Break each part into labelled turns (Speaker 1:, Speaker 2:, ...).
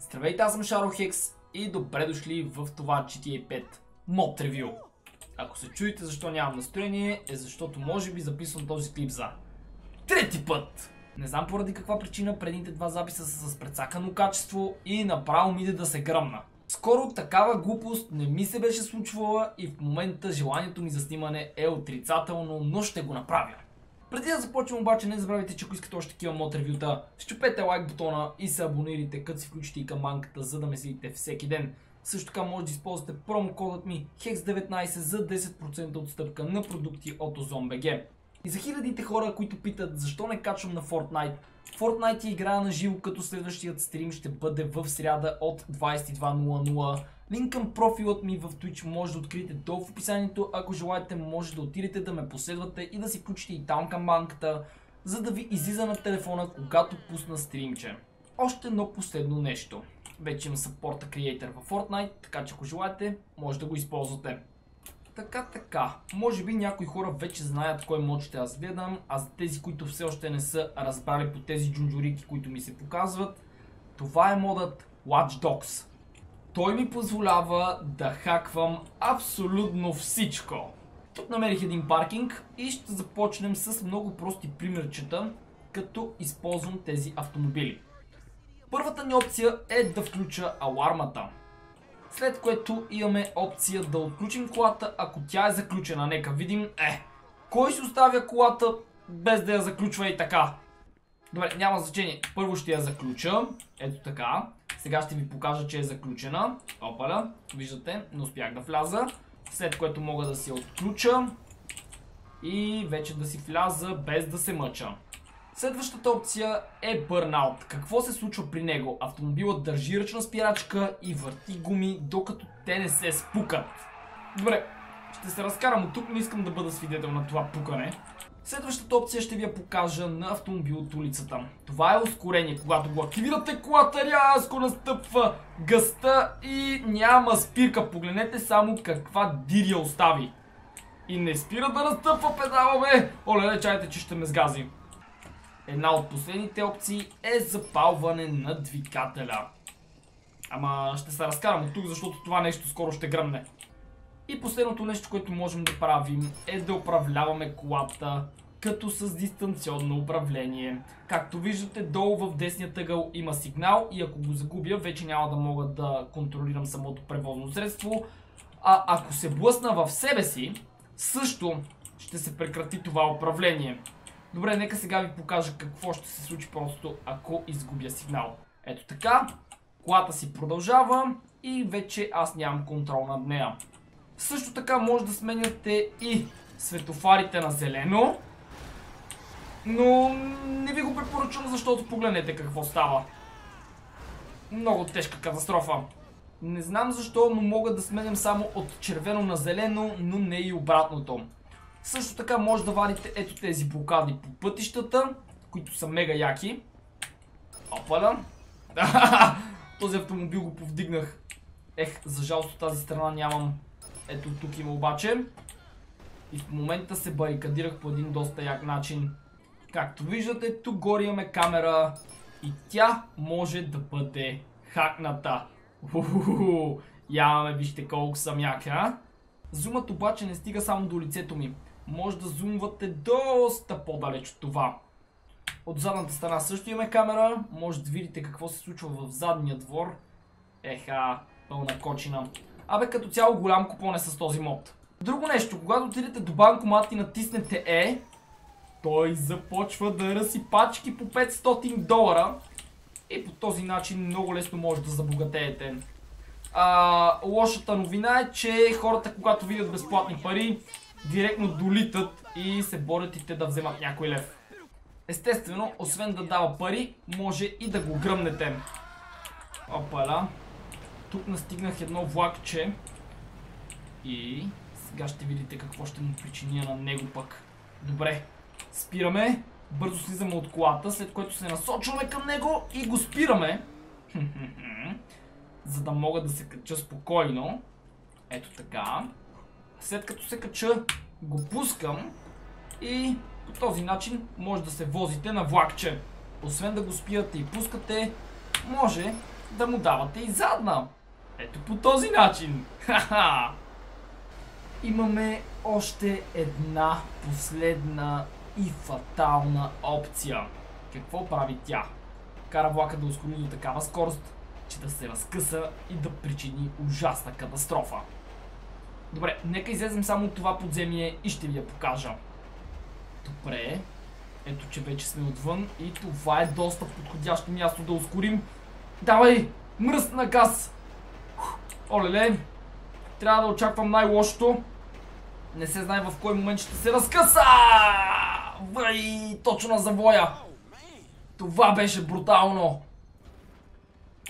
Speaker 1: Здравейте, аз съм Шаро Хекс и добре дошли в това GTA 5 мод ревю. Ако се чуете защо нямам настроение, е защото може би записвам този клип за трети път. Не знам поради каква причина предните два записа са с прецакано качество и направо ми иде да се гръмна. Скоро такава глупост не ми се беше случвала и в момента желанието ми за снимане е отрицателно, но ще го направя. Преди да започнем обаче не забравяйте, че ако искате още такива мод ревюта, щупете лайк бутона и се абонирайте, като си включите и каманката, за да ме следите всеки ден. Също така може да използвате промокодът ми HEX19 за 10% отстъпка на продукти от OzonBG. И за хилядите хора, които питат защо не качвам на Fortnite, Fortnite игра на живо, като следващият стрим ще бъде в сряда от 22.00. Линк към профилът ми в Twitch може да откриете долу в описанието. Ако желаете, може да отидете да ме последвате и да си включите и там камбанката, за да ви излиза на телефона, когато пусна стримче. Още едно последно нещо. Вече имам саппорта Creator в Fortnite, така че ако желаете, може да го използвате. Така, така. Може би някои хора вече знаят кой мод ще аз гледам, а за тези, които все още не са разбрали по тези джунджурики, които ми се показват, това е модът Watch Dogs. Той ми позволява да хаквам абсолютно всичко. Тук намерих един паркинг и ще започнем с много прости примерчета, като използвам тези автомобили. Първата ни опция е да включа алармата. След което имаме опция да отключим колата, ако тя е заключена. Нека видим. Е, кой си оставя колата без да я заключва и така? Добре, няма значение. Първо ще я заключа. Ето така. Сега ще ви покажа, че е заключена. Опаля, виждате, не успях да вляза. След което мога да си отключа. И вече да си вляза без да се мъча. Следващата опция е Burnout. Какво се случва при него? Автомобилът държи ръчна спирачка и върти гуми, докато те не се спукат. Добре, ще се разкарам от тук, но искам да бъда свидетел на това пукане. Следващата опция ще ви я покажа на автомобил от улицата. Това е ускорение. Когато го активирате, колата рязко настъпва гъста и няма спирка. Погледнете само каква дирия остави. И не спира да настъпва педала, бе! Оле, чайте, че ще ме сгази. Една от последните опции е запалване на двигателя. Ама ще се разкарам от тук, защото това нещо скоро ще гръмне. И последното нещо, което можем да правим е да управляваме колата като с дистанционно управление. Както виждате, долу в десния тъгъл има сигнал и ако го загубя, вече няма да мога да контролирам самото превозно средство. А ако се блъсна в себе си, също ще се прекрати това управление. Добре, нека сега ви покажа какво ще се случи просто ако изгубя сигнал. Ето така, колата си продължава и вече аз нямам контрол над нея. Също така може да сменяте и светофарите на зелено. Но не ви го препоръчвам, защото погледнете какво става. Много тежка катастрофа. Не знам защо, но мога да сменям само от червено на зелено, но не и обратното. Също така може да вадите ето тези блокади по пътищата, които са мега яки. Опаля. Този автомобил го повдигнах. Ех, за жалост от тази страна нямам. Ето тук има обаче. И в момента се барикадирах по един доста як начин. Както виждате, тук горе имаме камера и тя може да бъде хакната. Уху, ямаме, вижте колко съм як, а? Зумът обаче не стига само до лицето ми може да зумвате доста по-далеч от това. От задната страна също имаме камера, може да видите какво се случва в задния двор. Еха, пълна кочина. Абе, като цяло голям купон е с този мод. Друго нещо, когато отидете до банкомат и натиснете E, той започва да ръси пачки по 500 долара и по този начин много лесно може да забогатеете. А, лошата новина е, че хората, когато видят безплатни пари, директно долитат и се борят и те да вземат някой лев. Естествено, освен да дава пари, може и да го гръмнете. Опаля. Тук настигнах едно влакче. И сега ще видите какво ще му причиня на него пък. Добре, спираме. Бързо слизаме от колата, след което се насочваме към него и го спираме. За да мога да се кача спокойно. Ето така. След като се кача, го пускам и по този начин може да се возите на влакче. освен да го спирате и пускате, може да му давате и задна. Ето по този начин. Ха-ха! Имаме още една последна и фатална опция. Какво прави тя? Кара влака да ускори до такава скорост, че да се разкъса и да причини ужасна катастрофа. Добре, нека излезем само от това подземие и ще ви я покажа. Добре. Ето, че вече сме отвън и това е доста подходящо място да ускорим. Давай! Мръсна газ! Олеле! Трябва да очаквам най-лошото. Не се знае в кой момент ще се разкъса! Въй! Точно на завоя! Това беше брутално!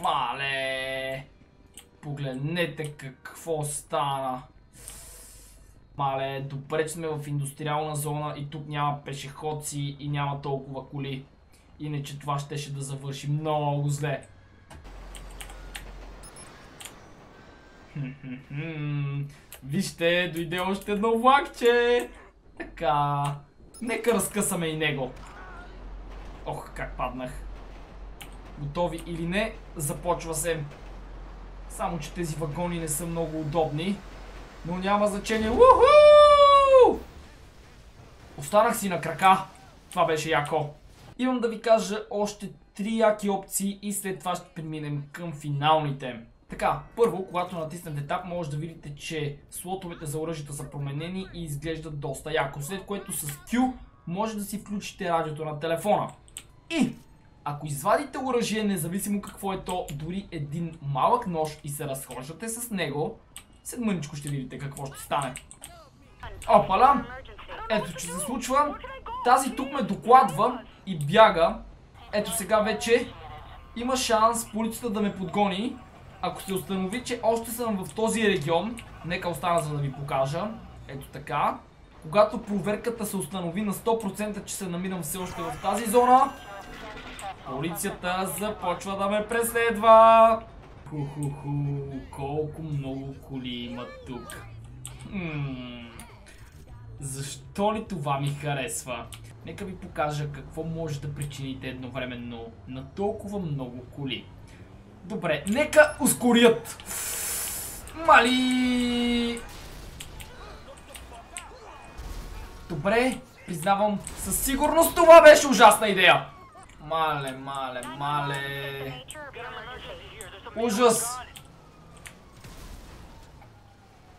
Speaker 1: Мале! Погледнете какво стана! Мале, добре, че сме в индустриална зона и тук няма пешеходци и няма толкова коли. Иначе това щеше да завърши много зле. Вижте, дойде още едно влакче. Така. Нека разкъсаме и него. Ох, как паднах. Готови или не, започва се. Само, че тези вагони не са много удобни. Но няма значение. Уху! Останах си на крака. Това беше яко. Имам да ви кажа още три яки опции и след това ще преминем към финалните. Така, първо, когато натиснете тап, може да видите, че слотовете за оръжията са променени и изглеждат доста яко. След което с Q може да си включите радиото на телефона. И, ако извадите оръжие, независимо какво е то, дори един малък нож и се разхождате с него, след мъничко ще видите какво ще стане. Опала! Ето, че се случва. Тази тук ме докладва и бяга. Ето сега вече има шанс полицията да ме подгони. Ако се установи, че още съм в този регион, нека остана за да ви покажа. Ето така. Когато проверката се установи на 100%, че се намирам все още в тази зона, полицията започва да ме преследва. Ху-ху-ху, колко много коли има тук. Защо ли това ми харесва? Нека ви покажа какво може да причините едновременно на толкова много коли. Добре, нека ускорят! Мали! Добре, признавам, със сигурност това беше ужасна идея! Мале, мале, мале... Ужас!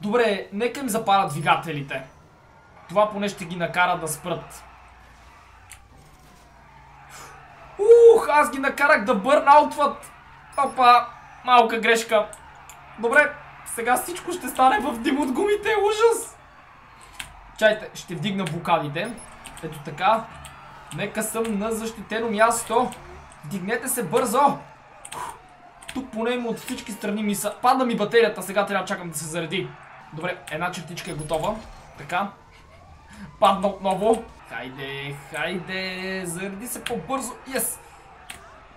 Speaker 1: Добре, нека им запалят двигателите. Това поне ще ги накара да спрат. Ух, аз ги накарах да бърнаутват. Опа, малка грешка. Добре, сега всичко ще стане в дим от гумите. Ужас! Чайте, ще вдигна блокадите. Ето така. Нека съм на защитено място. Вдигнете се бързо. Поне има от всички страни ми са... Падна ми батерията, сега трябва да чакам да се зареди. Добре, една чертичка е готова. Така. Падна отново. Хайде, хайде. Зареди се по-бързо. Yes.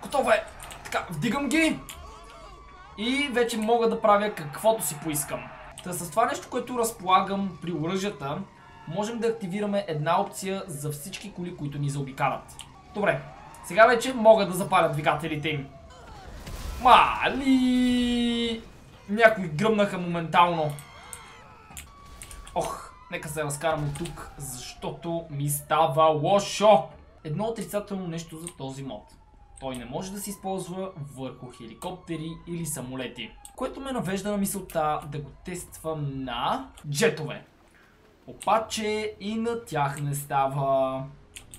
Speaker 1: Готова е. Така, вдигам ги. И вече мога да правя каквото си поискам. Та с това нещо, което разполагам при оръжията, можем да активираме една опция за всички коли, които ни заобикалят. Добре, сега вече мога да запаля двигателите им. Мали! Някои гръмнаха моментално. Ох, нека се разкарам от тук, защото ми става лошо. Едно отрицателно нещо за този мод. Той не може да се използва върху хеликоптери или самолети. Което ме навежда на мисълта да го тествам на джетове. Обаче и на тях не става.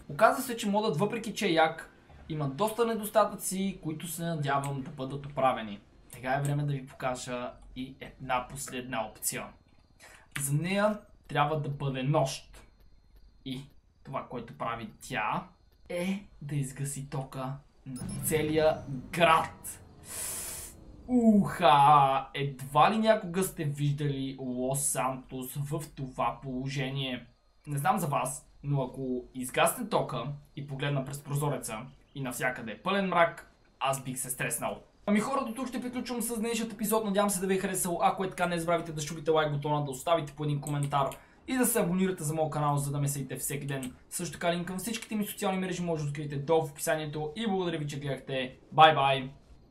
Speaker 1: Оказва се, че модът, въпреки че е як, има доста недостатъци, които се надявам да бъдат оправени. Сега е време да ви покажа и една последна опция. За нея трябва да бъде нощ. И това, което прави тя, е да изгаси тока на целия град. Уха! Едва ли някога сте виждали Лос Сантос в това положение? Не знам за вас, но ако изгасне тока и погледна през прозореца и навсякъде е пълен мрак, аз бих се стреснал. Ами хора, до тук ще приключвам с днешният епизод. Надявам се да ви е харесал. Ако е така, не забравяйте да щупите лайк бутона, да оставите по един коментар и да се абонирате за моят канал, за да ме следите всеки ден. Също така линк към всичките ми социални мрежи може да откриете долу в описанието и благодаря ви, че гледахте. Бай бай!